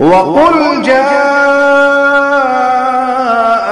वकुल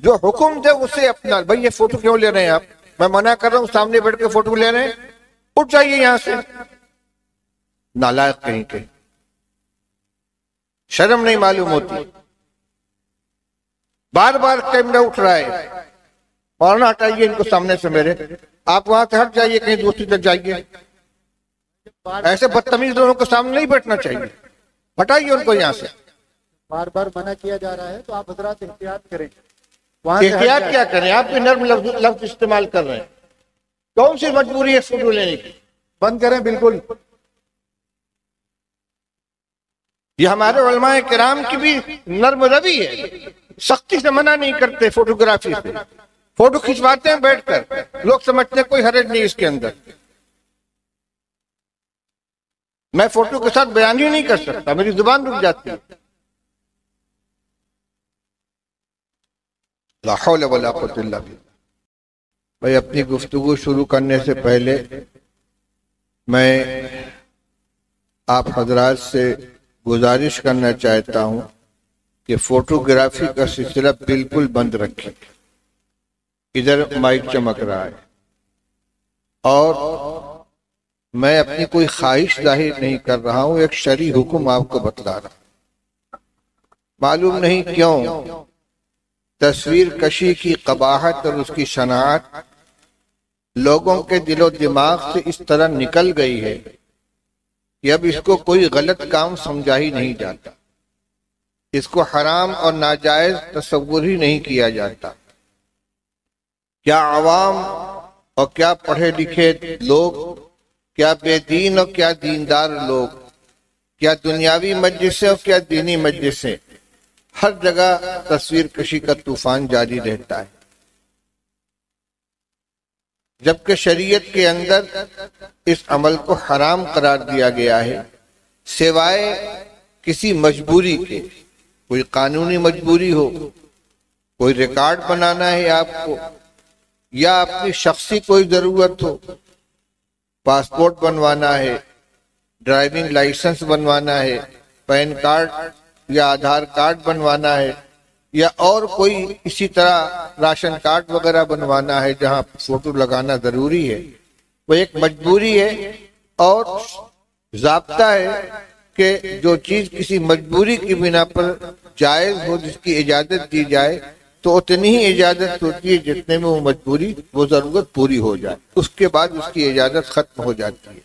जो हुक्म दे उसे अपना भाई ये फोटो क्यों ले रहे हैं आप मैं मना कर रहा हूँ सामने बैठ के फोटो ले रहे हैं उठ जाइए यहां से नालायक कहीं के शर्म नहीं मालूम होती बार बार कैमरा उठ रहा है। और ना हटाइए इनको सामने से मेरे। आप वहाँ से हट जाइए कहीं दूसरी तक जाइए। ऐसे बदतमीज लोगों के सामने नहीं बैठना चाहिए। हटाइए उनको यहाँ से। बार बार मना किया जा रहा है तो आप हजरात एहतियात करें। एहतियात क्या करें? आप भी नर्म लफ्ज लफ्ज इस्तेमाल कर रहे हैं। कौन सी मजबूरी है फ़ोटो लेने की? बंद करें बिल्कुल। ये हमारे उलमाए किराम की भी नर्म रवि है। सख्ती से मना नहीं करते फोटोग्राफी से। फ़ोटो खिंचवाते हैं बैठकर। लोग समझते हैं कोई हरज नहीं इसके अंदर। मैं फ़ोटो के साथ बयान ही नहीं कर सकता। मेरी ज़ुबान रुक जाती है। भाई, अपनी गुफ्तगु शुरू करने से पहले मैं आप हजरात से गुजारिश करना चाहता हूँ। कि फोटोग्राफी का सिलसिला बिल्कुल बंद रखें। इधर माइक चमक रहा है। और मैं अपनी कोई ख्वाहिश ज़ाहिर नहीं कर रहा हूँ, एक शरी हुक्म आपको बतला रहा मालूम नहीं क्यों तस्वीर कशी की कबाहत और उसकी शनाख्त लोगों के दिलो दिमाग से इस तरह निकल गई है कि अब इसको कोई गलत काम समझा ही नहीं जाता। इसको हराम और नाजायज तस्वुर ही नहीं किया जाता। क्या आवाम और क्या पढ़े लिखे लोग, क्या बेदीन और क्या दीनदार लोग, क्या दुनियावी मजलिसें और क्या दीनी मजलिसें, हर जगह तस्वीर कशी का तूफ़ान जारी रहता है। जबकि शरीयत के अंदर इस अमल को हराम करार दिया गया है, सिवाय किसी मजबूरी के। कोई कानूनी मजबूरी हो, कोई रिकॉर्ड बनाना है आपको, या अपनी शख्सी कोई ज़रूरत हो पासपोर्ट बनवाना है ड्राइविंग लाइसेंस बनवाना है, पैन कार्ड या आधार कार्ड बनवाना है, या और कोई इसी तरह राशन कार्ड वगैरह बनवाना है जहाँ फ़ोटो लगाना ज़रूरी है, वो एक मजबूरी है और जाब्ता है कि जो चीज़ किसी मजबूरी की बिना पर जायज़ हो, जिसकी इजाज़त दी जाए तो उतनी ही इजाज़त होती है जितने में वो मजबूरी, वो ज़रूरत पूरी हो जाए। उसके बाद उसकी इजाज़त खत्म हो जाती है।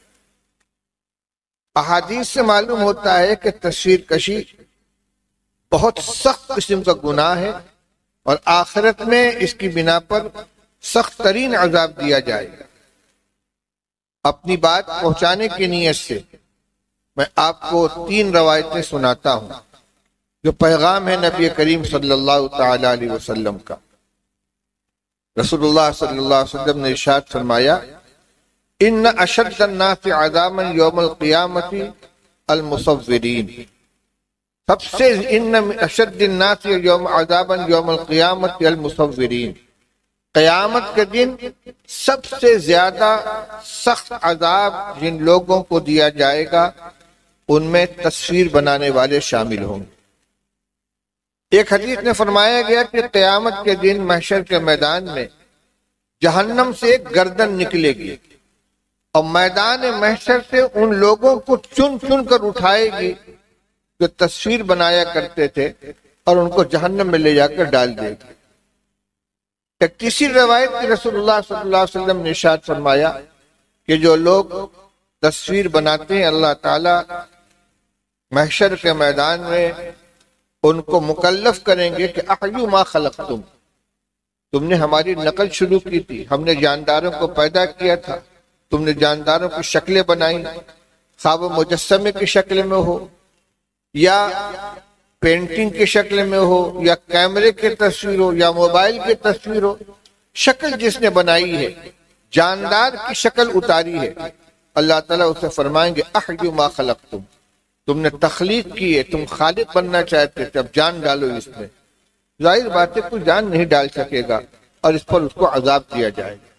अहादीस से मालूम होता है कि तस्वीर कशी बहुत सख्त किस्म का गुनाह है और आखिरत में इसकी बिना पर सख्त तरीन अजाब दिया जाएगा। अपनी बात पहुँचाने की नीयत से मैं आपको तीन रवायतें सुनाता हूँ, जो पैगाम है नबी करीम सल्लल्लाहु अलैहि वसल्लम का। रसूलुल्लाह सल्लल्लाहु अलैहि वसल्लम ने इरशाद फरमाया इन अशद आदामन यौमल क़ियामती अल मुसव्विरीन सबसे इन अशद यौम आदाबन यौमल क़ियामत अल मुसव्विरीन कयामत के दिन सबसे ज़्यादा सख्त अजाब जिन लोगों को दिया जाएगा उनमें तस्वीर बनाने वाले शामिल होंगे। एक हदीस ने फरमाया गया कि कयामत के दिन महशर के मैदान में जहन्नम से एक गर्दन निकलेगी और मैदान महशर से उन लोगों को चुन चुन कर उठाएगी जो तस्वीर बनाया करते थे और उनको जहन्नम में ले जाकर डाल देगी। एक तीसरी रवायत की अलैहि वसल्लम ने इरशाद फरमाया कि जो लोग तस्वीर बनाते हैं, अल्लाह ताला महशर के मैदान में उनको मुकल्लफ करेंगे कि अहयू मा खलक तुम तुमने हमारी नकल शुरू की थी। हमने जानदारों को पैदा किया था। तुमने जानदारों की शक्लें बनाई। खाब मुजस्मे की शक्ल में हो, या पेंटिंग की शक्ल में हो, या कैमरे की तस्वीर हो, या मोबाइल की तस्वीर हो, शक्ल जिसने बनाई है, जानदार की शक्ल उतारी है। अल्लाह ताला उसे फरमाएँगे, अहयू मा खलक तुम तुमने तखलीक की है, तुम खालिक बनना चाहते थे, अब जान डालो इसमें। ज़ाहिर बात है कोई जान नहीं डाल सकेगा, और इस पर उसको अजाब दिया जाएगा।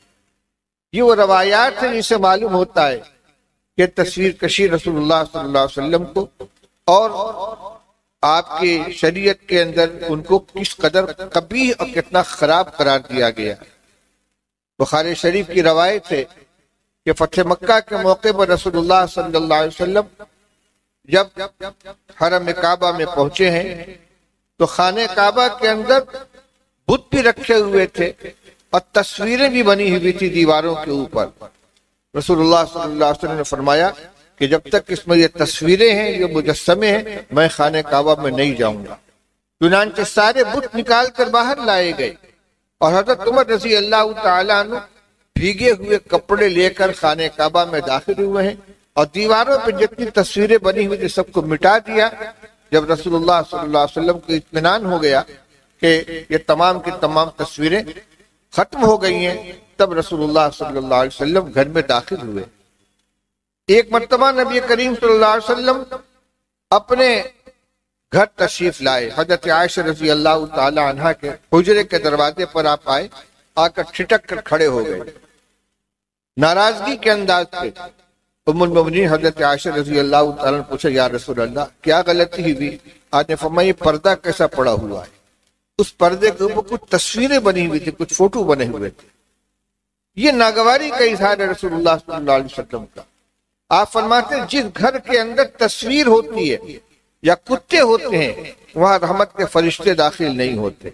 ये वो रवायात है, जिसे मालूम होता है कि तस्वीर कशी रसूलुल्लाह सल्लल्लाहु अलैहि वसल्लम को, और आपके शरीयत के अंदर उनको किस कदर कभी और कितना खराब करार दिया गया। बुखारी शरीफ की रवायत है कि फतेह मक्का के मौके पर रसूलुल्लाह सल्लल्लाहु अलैहि वसल्लम जब हरम काबा में पहुँचे हैं तो खाने काबा के अंदर बुत भी रखे हुए थे और तस्वीरें भी बनी हुई थी दीवारों के ऊपर। रसूलुल्लाह सल्लल्लाहु अलैहि वसल्लम ने फरमाया कि जब तक इसमें ये तस्वीरें हैं, ये मुजस्मे हैं, मैं खाने काबा में नहीं जाऊँगा। चुनानचे सारे बुत निकाल कर बाहर लाए गए और हज़रत उमर रज़ी अल्लाह तु भीगे हुए कपड़े लेकर खाने काबा में दाखिल हुए हैं। और दीवारों पर जितनी तस्वीरें बनी हुई थी, सबको मिटा दिया। जब रसूलुल्लाह सल्लल्लाहु अलैहि वसल्लम को इत्मीनान हो गया कि ये तमाम की तमाम तस्वीरें खत्म हो गई हैं, तब रसूलुल्लाह सल्लल्लाहु अलैहि वसल्लम घर में दाखिल हुए। एक मरतबा नबी करीम सल्लल्लाहु अलैहि वसल्लम अपने घर तशरीफ़ लाए। हज़रत आयशा रज़ी अल्लाह तहा के हुजरे के दरवाजे पर आप आए, आकर छिटक कर खड़े हो गए। नाराज़गी के अंदाज से उमुलमनी हज़रत आयशा रज़ी ने पूछा, या क्या गलती हुई? आपने फरमाया पर्दा कैसा पड़ा हुआ है? उस पर्दे के ऊपर कुछ तस्वीरें बनी हुई थी, कुछ फ़ोटो बने हुए थे। ये नागवारी का इजहार है रसूलुल्लाह सल्लल्लाहु अलैहि वसल्लम का। आप फरमाते जिस घर के अंदर तस्वीर होती है या कुत्ते होते हैं, वहाँ रहमत के फरिश्ते दाखिल नहीं होते।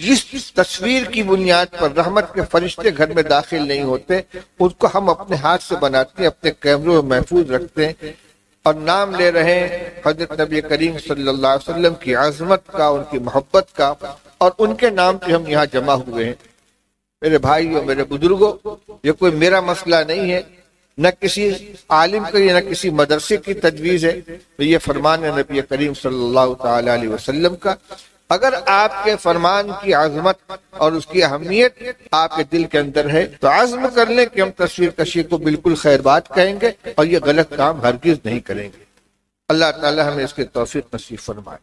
जिस तस्वीर की बुनियाद पर रहमत के फरिश्ते घर में दाखिल नहीं होते उसको हम अपने हाथ से बनाते हैं, अपने कैमरों में महफूज रखते हैं और नाम ले रहे हैं हज़रत नबी करीम सल्लल्लाहु अलैहि वसल्लम की आजमत का, उनकी मोहब्बत का और उनके नाम पे हम यहाँ जमा हुए हैं। मेरे भाई और मेरे बुज़ुर्गों, ये कोई मेरा मसला नहीं है। न किसी आलिम की न किसी मदरसे की तजवीज है। तो ये फरमान है नबी करीम सल्लल्लाहु अलैहि वसल्लम का अगर आपके फरमान की आजमत और उसकी अहमियत आपके दिल के अंदर है तो आज़म कर लें कि हम तस्वीर कशी को बिल्कुल खैर बात कहेंगे और ये गलत काम हरगिज नहीं करेंगे। अल्लाह ताला हमें इसके तोफ़ी नसीब फरमाए।